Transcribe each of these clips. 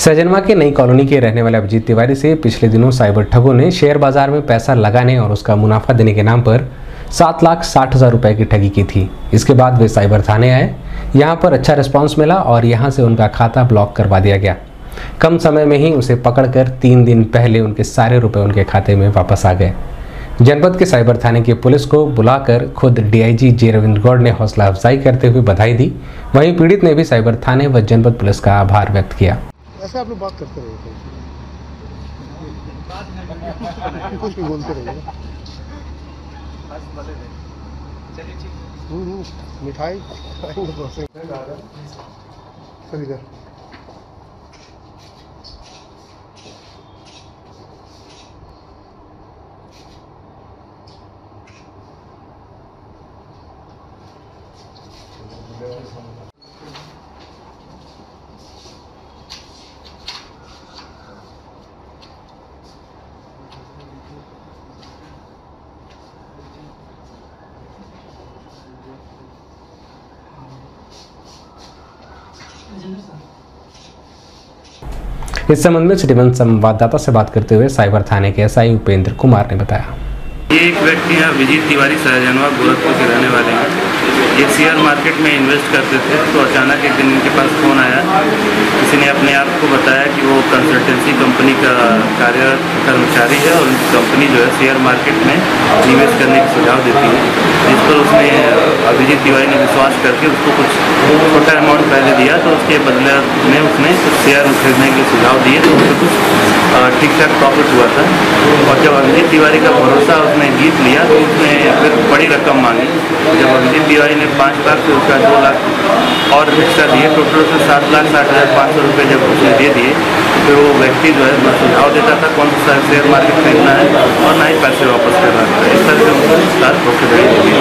सजनवा के नई कॉलोनी के रहने वाले अभिजीत तिवारी से पिछले दिनों साइबर ठगों ने शेयर बाज़ार में पैसा लगाने और उसका मुनाफा देने के नाम पर सात लाख साठ हज़ार रुपए की ठगी की थी। इसके बाद वे साइबर थाने आए, यहाँ पर अच्छा रिस्पांस मिला और यहाँ से उनका खाता ब्लॉक करवा दिया गया। कम समय में ही उसे पकड़कर तीन दिन पहले उनके सारे रुपए उनके खाते में वापस आ गए। जनपद के साइबर थाने की पुलिस को बुलाकर खुद डीआईजी जे रविंद्र गौड़ ने हौसला अफजाई करते हुए बधाई दी। वहीं पीड़ित ने भी साइबर थाने व जनपद पुलिस का आभार व्यक्त किया। ऐसे आप लोग बात करते रहे कुछ भी बोलते रहिए। हम्म, हम्म, मिठाई। सर इधर। इस संबंध में सिटीवन संवाददाता से बात करते हुए साइबर थाने के एसआई उपेंद्र कुमार ने बताया। ये एक व्यक्ति हैं अभिजीत तिवारी सहजनवा गोरखपुर के रहने वाले हैं। ये शेयर मार्केट में इन्वेस्ट करते थे तो अचानक एक दिन इनके पास फ़ोन आया। किसी ने अपने आप को बताया कि वो कंसल्टेंसी कंपनी का कार्य कर्मचारी है और उनकी कंपनी जो है शेयर मार्केट में निवेश करने का सुझाव देती है। जिस पर उसने अभिजीत तिवारी ने विश्वास करके उसको कुछ छोटा अमाउंट पहले दिया तो उसके बदले में उसने कुछ शेयर खरीदने के सुझाव दिए तो उसको कुछ ठीक ठाक प्रॉफिट हुआ था। और जब अभिजीत तिवारी का भरोसा उसने जीत लिया तो उसने फिर बड़ी रकम मांगी। जब अभिजीत तिवारी ने पाँच लाख से उसका दो लाख और एक्स्ट्रा दिए टोटल उसने सात लाख साठ हज़ार पाँच सौ रुपये जब उसने दे दिए तो फिर वो व्यक्ति जो है सुझाव देता था कौन सा शेयर मार्केट खरीदना है और ना ही पैसे वापस करना था इस तरह से उनको धोखाधड़ी होगी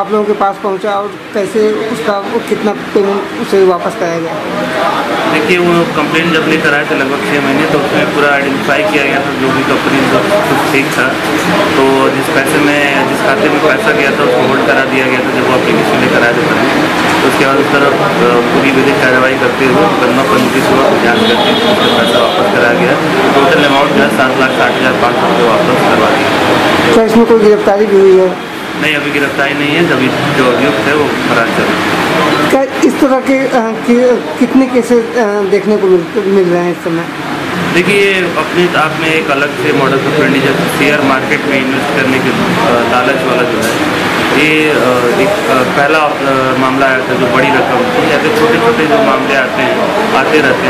आप लोगों के पास पहुँचा और कैसे उसका वो कितना पेमेंट उसे वापस कराया गया? देखिए वो कंप्लेन जब लेकर आए थे लगभग छः महीने तो उसमें पूरा आइडेंटिफाई किया गया था जो भी कंपनी सब कुछ ठीक था। तो जिस पैसे में जिस खाते में पैसा गया था उसको होल्ड करा दिया गया था जब वो अप्लीकेशन लेकर आए थे तो उसके बाद उस तरफ़ पूरी विधिक कार्रवाई करते हुए मुकदमा पंजी से वक्त जाँच करके उसका पैसा वापस कराया गया। टोटल अमाउंट जो है सात लाख साठ हज़ार पाँच सौ रुपये वापस करवा दिया। क्या इसमें कोई गिरफ्तारी भी हुई है? नहीं अभी गिरफ्तारी नहीं है। जब जो अभियुक्त है वो फरार चल रहा क्या इस तरह के आ, कि, कितने केसेस देखने को मिल, मिल रहे हैं इस समय? देखिए ये अपने आप में एक अलग से मॉडल ऑफ़ फ्रेंडली जैसे शेयर मार्केट में इन्वेस्ट करने के लालच वाला जो है ये एक पहला मामला आया था जो बड़ी रकम ऐसे छोटे छोटे जो मामले आते हैं आते रहते हैं।